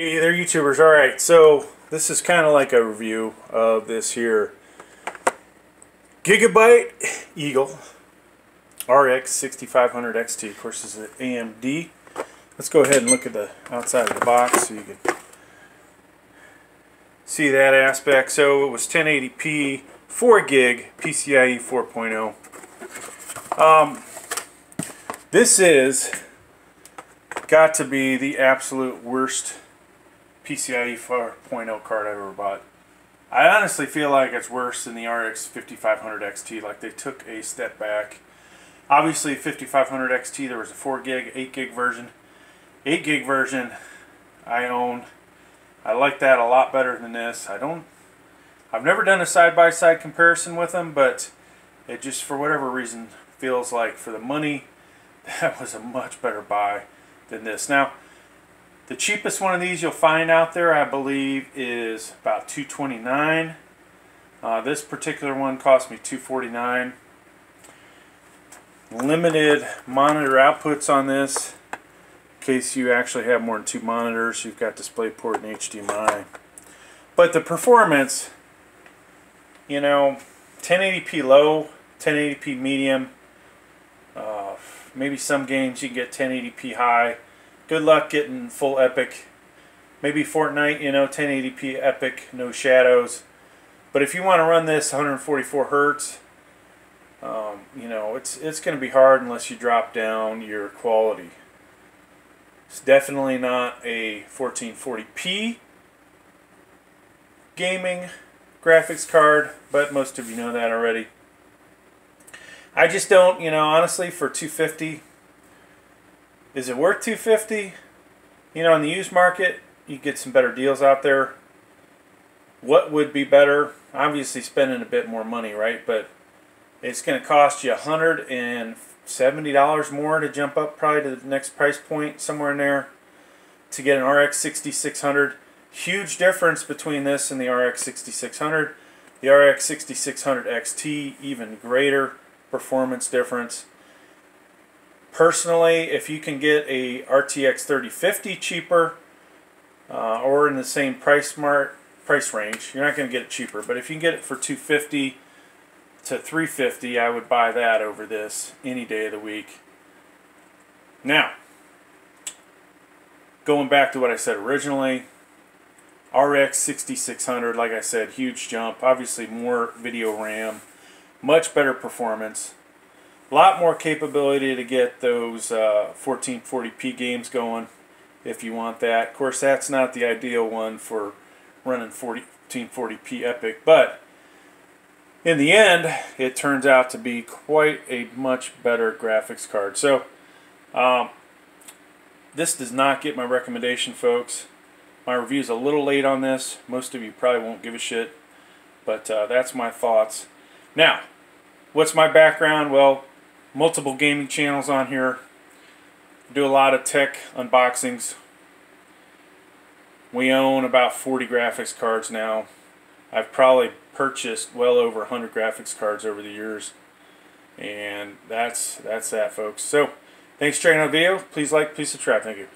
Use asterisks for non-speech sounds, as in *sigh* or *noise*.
Hey there YouTubers, alright, so this is kind of like a review of this here Gigabyte Eagle RX 6500 XT, of course this is an AMD. Let's go ahead and look at the outside of the box so you can see that aspect. So it was 1080p, 4 gig, PCIe 4.0. Um, this is got to be the absolute worst PCIe 4.0 card I ever bought. I honestly feel like it's worse than the RX 5500 XT. Like they took a step back. Obviously, 5500 XT there was a 4 gig, 8 gig version. 8 gig version I own. I like that a lot better than this. I don't. I've never done a side by side comparison with them, but it just for whatever reason feels like for the money *laughs* that was a much better buy than this. Now the cheapest one of these you'll find out there, I believe, is about 229. Uh, this particular one cost me 249. Limited monitor outputs on this. In case you actually have more than two monitors, you've got DisplayPort and HDMI. But the performance, you know, 1080p low, 1080p medium. Uh, maybe some games you can get 1080p high good luck getting full epic. Maybe Fortnite, you know, 1080p epic, no shadows. But if you want to run this 144 hertz, um, you know, it's it's going to be hard unless you drop down your quality. It's definitely not a 1440p gaming graphics card, but most of you know that already. I just don't, you know, honestly, for 250 is it worth 250 You know, in the used market, you get some better deals out there. What would be better? Obviously, spending a bit more money, right? But it's going to cost you $170 more to jump up probably to the next price point, somewhere in there, to get an RX 6600. Huge difference between this and the RX 6600. The RX 6600 XT, even greater performance difference. Personally, if you can get a RTX 3050 cheaper uh, or in the same price smart price range, you're not going to get it cheaper. But if you can get it for 250 to 350, I would buy that over this any day of the week. Now, going back to what I said originally, RX 6600, like I said, huge jump. Obviously, more video RAM, much better performance a lot more capability to get those uh, 1440p games going if you want that. Of course, that's not the ideal one for running 1440p Epic, but in the end, it turns out to be quite a much better graphics card. So, um, this does not get my recommendation, folks. My review is a little late on this. Most of you probably won't give a shit, but uh, that's my thoughts. Now, what's my background? Well, multiple gaming channels on here. Do a lot of tech unboxings. We own about 40 graphics cards now. I've probably purchased well over 100 graphics cards over the years. And that's that's that folks. So, thanks for checking out the video. Please like, please subscribe. Thank you.